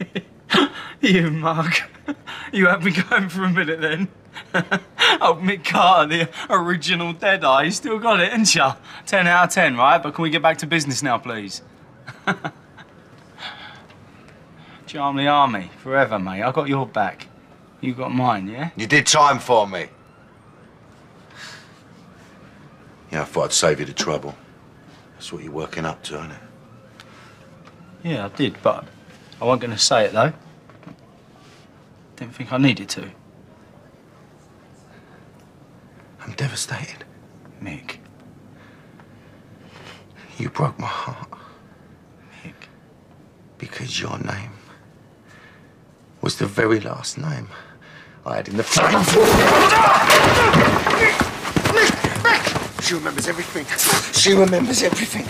you mug. You had me going for a minute then. oh, Mick Carter, the original Deadeye. You still got it, ain't ya? 10 out of 10, right? But can we get back to business now, please? Charmley Army, forever, mate. I got your back. You got mine, yeah? You did time for me. Yeah, I thought I'd save you the trouble. That's what you're working up to, isn't it? Yeah, I did, but I wasn't going to say it, though. Didn't think I needed to. I'm devastated. Mick. You broke my heart Mick. because your name was the very last name I had in the. She remembers everything. She remembers everything.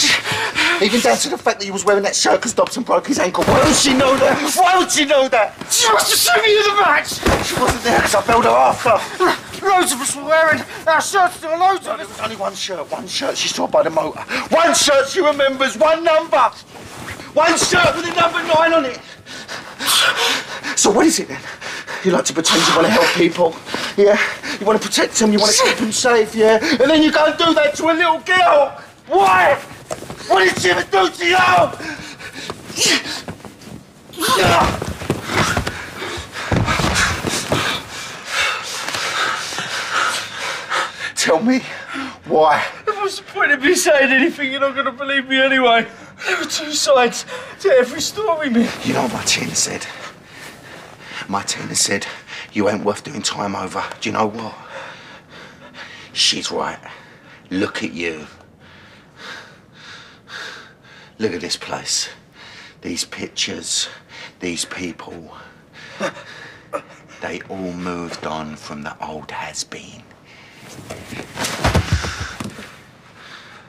Even down to the fact that he was wearing that shirt because Dobson broke his ankle. Why would she know that? Why would she know that? She must have seen me in the match! She wasn't there because I bailed her after. Loads of us were wearing our shirts, there were loads of There us. was only one shirt, one shirt she saw by the motor. One shirt she remembers, one number. One shirt with a number nine on it. So what is it then? You like to pretend you want to help people, yeah? You want to protect them, you want to keep them safe, yeah? And then you go and do that to a little girl. Why? What did she ever do to you? Tell me why. What's the point of me saying anything? You're not going to believe me anyway. There are two sides to every story, Mick. You know what my Tina said? My Tina said, you ain't worth doing time over. Do you know what? She's right. Look at you. Look at this place. These pictures, these people. They all moved on from the old has-been.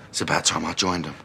It's about time I joined them.